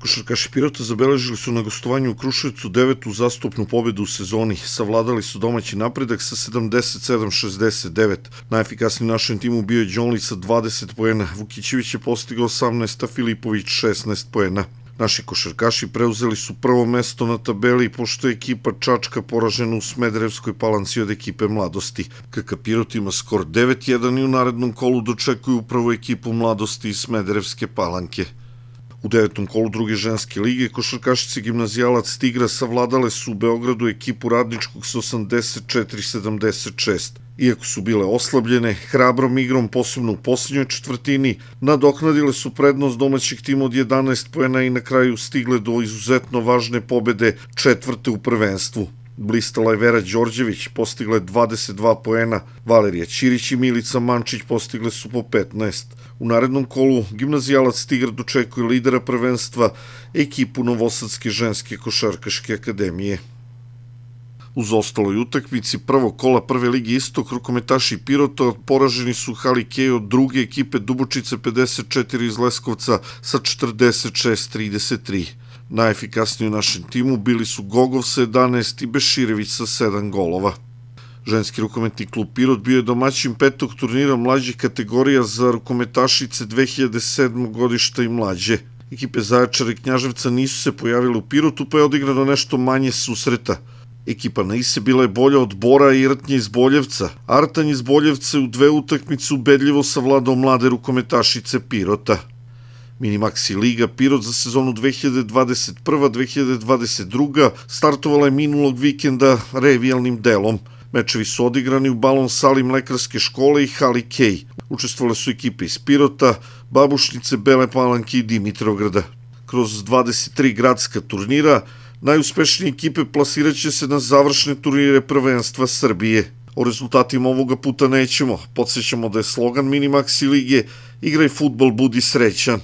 Košarkaši Pirota zabeležili su na gostovanju u Kruševcu devetu zastupnu pobedu u sezoni. Savladali su domaći napredak sa 77-69. Najefikasniji našem timu bio je Đonli sa 20 poena. Vukićević je postigao 18, a Filipović 16 poena. Naši košarkaši preuzeli su prvo mesto na tabeli pošto je ekipa Čačka poražena u Smederevskoj palanci od ekipe mladosti. KK Pirot ima skor 9-1 i u narednom kolu dočekuju upravo ekipu mladosti iz Smederevske palanke. U devetom kolu druge ženske lige košarkašice gimnazijalac Tigra savladale su u Beogradu ekipu radničkog sa 84-76. Iako su bile oslabljene, hrabrom igrom, posebno u poslednjoj četvrtini, nadoknadile su prednost domaćih tima od 11 poena i na kraju stigle do izuzetno važne pobede četvrte u prvenstvu. Blistala je Vera Đorđević, postigle 22 poena, Valerija Ćirić i Milica Mančić postigle su po 15. U narednom kolu gimnazijalac Tigar dočekuje lidera prvenstva, ekipu Novosadske ženske košarkaške akademije. Uz ostaloj utakmici prvog kola prve ligi Istok, rukometaši Pirota poraženi su Halikejo od druge ekipe Dubočice 54 iz Leskovca sa 46-33. Najefikasniji u našem timu bili su Gogov sa 11 i Beširević sa 7 golova. Ženski rukometni klub Pirot bio je domaćin petog turnira mlađih kategorija za rukometašice 2007. godišta i mlađe. Ekipe Zaječara i Knjaževca nisu se pojavile u Pirotu, pa je odigrano nešto manje susreta. Ekipa na Ise bila je bolja od Bora i Rtnje iz Boljevca. Artanj iz Boljevca u dve utakmice ubedljivo savladao mlade rukometašice Pirota. Minimaxi Liga Pirot za sezonu 2021-2022 startovala je minulog vikenda revijalnim delom. Mečevi su odigrani u balon sali Mlekarske škole i hali Kej. Učestvovale su ekipe iz Pirota, Babušnice, Bele Palanke i Dimitrograda. Kroz 23 gradska turnira najuspešnije ekipe plasiraće se na završne turnire prvenstva Srbije. O rezultatima ovoga puta nećemo. Podsećamo da je slogan Minimaxi Lige Igraj futbol, budi srećan.